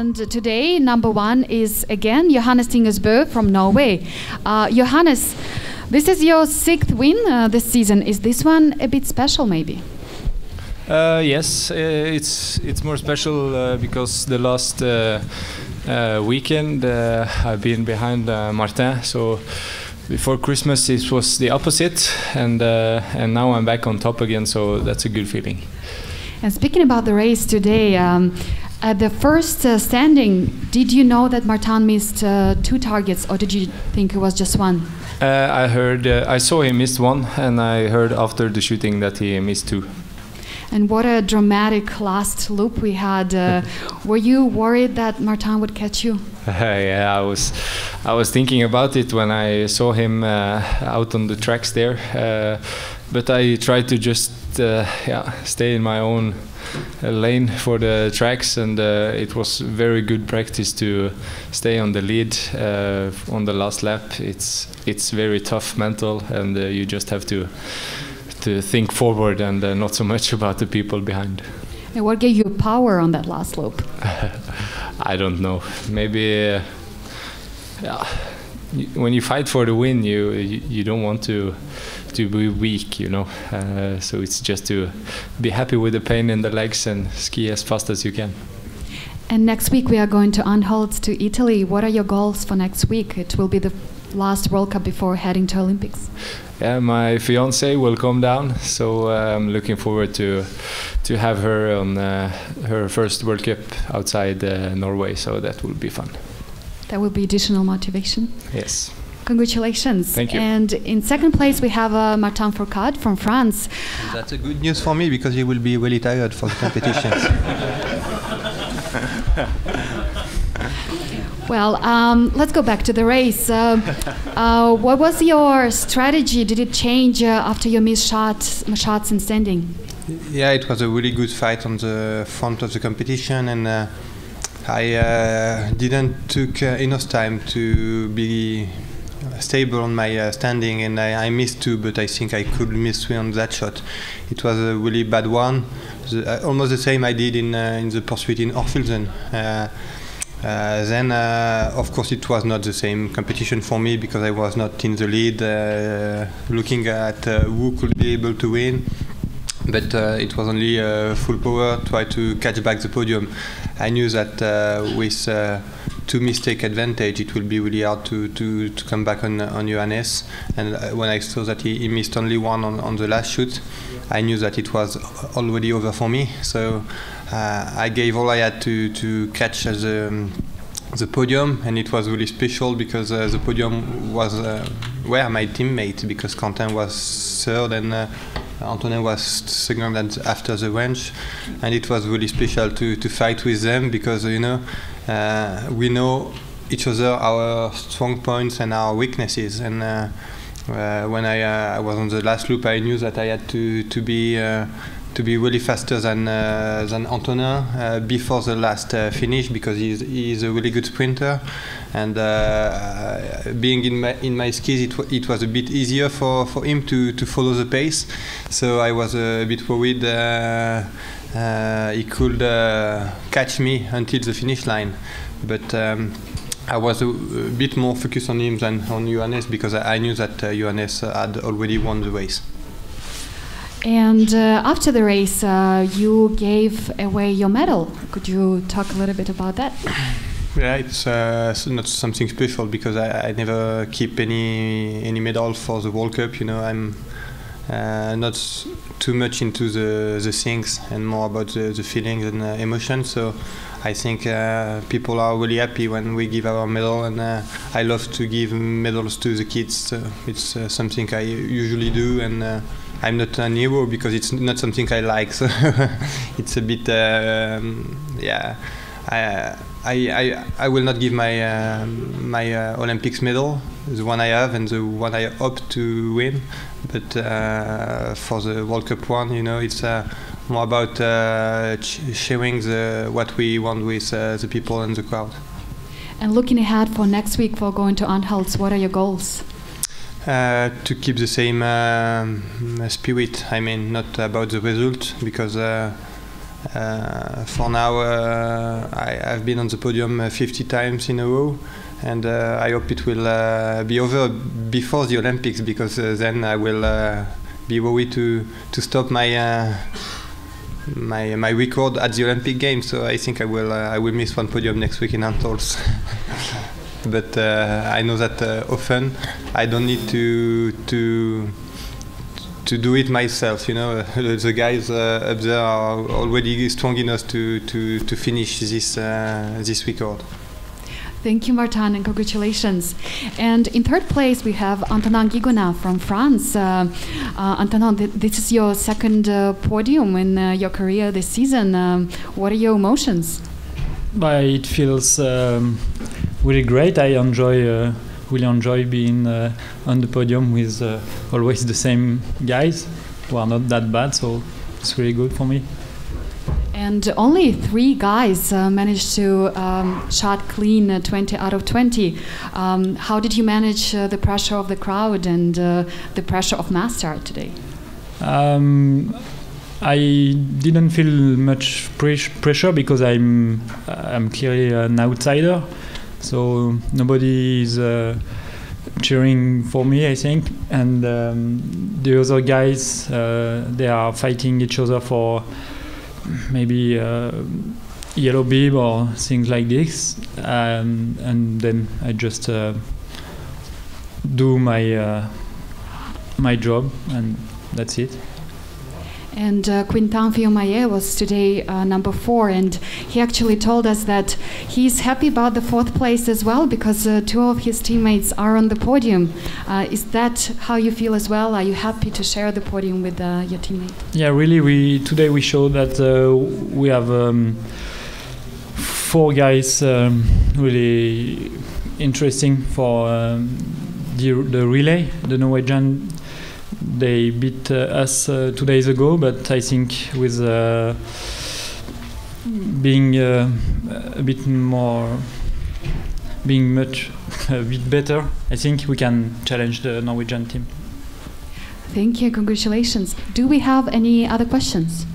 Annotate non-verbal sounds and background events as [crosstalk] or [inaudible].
And today, number one is again Johannes Thingnes Boe from Norway. Uh, Johannes, this is your sixth win uh, this season. Is this one a bit special, maybe? Uh, yes, uh, it's it's more special uh, because the last uh, uh, weekend uh, I've been behind Martin. So before Christmas it was the opposite, and and now I'm back on top again. So that's a good feeling. And speaking about the race today. Um, at the first uh, standing, did you know that Martin missed uh, two targets, or did you think it was just one? Uh, I heard, I saw he missed one, and I heard after the shooting that he missed two. And what a dramatic last loop we had. Uh, [laughs] were you worried that Martin would catch you? Uh, [laughs] yeah, I was. I was thinking about it when I saw him uh, out on the tracks there. Uh, but I tried to just uh, yeah stay in my own uh, lane for the tracks, and it was very good practice to stay on the lead on the last lap. It's it's very tough mental, and you just have to to think forward and uh, not so much [laughs] about the people behind. And what gave you power on that last loop? [laughs] I don't know. Maybe uh, yeah, when you fight for the win, you, you, you don't want to to be weak, you know. Uh, so it's just to be happy with the pain in the legs and ski as fast as you can. And next week we are going to Antholz to Italy. What are your goals for next week? It will be the last World Cup before heading to Olympics yeah, my fiance will come down, so uh, I'm looking forward to to have her on uh, her first World Cup outside uh, Norway. So that will be fun. That will be additional motivation. Yes. Congratulations. Thank you. And in second place, we have uh, Martin Fourcade from France. And that's a good news for me because he will be really tired for the competitions. [laughs] Well, um, let's go back to the race. Uh, uh, what was your strategy? Did it change uh, after your missed shots, shots and standing? Yeah, it was a really good fight on the front of the competition, and uh, I uh, didn't took uh, enough time to be stable on my standing, and I, I, missed two, but I think I could miss three on that shot. It was a really bad one, the, almost the same I did in in the pursuit in Hochfilzen. Uh, then, uh, of course, it was not the same competition for me because I was not in the lead, uh, looking at who could be able to win. But it was only full power, try to catch back the podium. I knew that with two mistake advantage, it will be really hard to, to, to come back on on Johannes. And when I saw that he, he missed only one on, on the last shoot, I knew that it was already over for me. So uh, I gave all I had to to catch the um, the podium, and it was really special because uh, the podium was uh, where my teammate because Quentin was third and. Uh, Antonin was second and after the range, and it was really special to, to fight with them because you know uh, we know each other our strong points and our weaknesses and uh, uh, when I, uh, I was on the last loop I knew that I had to to be uh, to be really faster than uh, than Antonin uh, before the last uh, finish because he's he's a really good sprinter, and being in my in my skis it it was a bit easier for, for him to, to follow the pace, so I was a bit worried. He could catch me until the finish line, but um, I was a, a, bit more focused on him than on Johannes because I, I knew that uh, Johannes had already won the race. And uh, after the race, uh, you gave away your medal. Could you talk a little bit about that? [coughs] Yeah, it's uh, not something special because I, I, never keep any any medal for the World Cup. You know, I'm uh, not too much into the the things and more about the, the feelings and uh, emotions. So I think uh, people are really happy when we give our medal, and uh, I love to give medals to the kids. So it's uh, something I usually do, and uh, I'm not an hero because it's not something I like. [laughs] So it's a bit, um, yeah. I, I, I, I will not give my uh, my uh, Olympics medal, the one I have and the one I hope to win. But uh, for the World Cup one, you know, it's uh, more about uh, sharing the what we want with uh, the people and the crowd. And looking ahead for next week for going to Antholz, what are your goals? Uh, to keep the same um, spirit. I mean, not about the result because uh, Uh, for now, uh, I, have been on the podium uh, 50 times in a row, and uh, I hope it will uh, be over before the Olympics because uh, then I will be worried to to stop my my my record at the Olympic Games. So I think I will I will miss one podium next week in Antholz. [laughs] but I know that often I don't need to to to do it myself. You know, [laughs] the guys uh, up there are already strong enough to to, to finish this uh, this record. Thank you, Martin, and congratulations. And in third place, we have Antonin Guigonnat from France. Uh, uh, Antonin, th this is your second uh, podium in uh, your career this season. Um, what are your emotions? But it feels um, really great. I enjoy uh, really enjoy being uh, on the podium with uh, always the same guys who are not that bad. So it's really good for me. And only three guys uh, managed to um, shot clean uh, 20 out of 20. Um, how did you manage uh, the pressure of the crowd and uh, the pressure of master today? Um, I didn't feel much pressure because I'm I'm clearly an outsider. So nobody is uh, cheering for me, I think. And um, the other guys, uh, they are fighting each other for maybe uh, yellow bib or things like this. Um, and then I just uh, do my uh, my job, and that's it. And uh, Fillon-Maillet was today uh, number four, and he actually told us that he's happy about the fourth place as well because uh, two of his teammates are on the podium. Uh, is that how you feel as well? Are you happy to share the podium with uh, your teammate? Yeah, really. We today we showed that uh, we have um, four guys um, really interesting for um, the relay, the Norwegian they beat uh, us uh, two days ago, but I think with uh, being a bit more, being much [laughs] a bit better, I think we can challenge the Norwegian team. Thank you. Congratulations. Do we have any other questions?